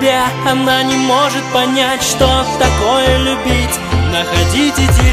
себе Она не может понять, что такое любить. Находите детей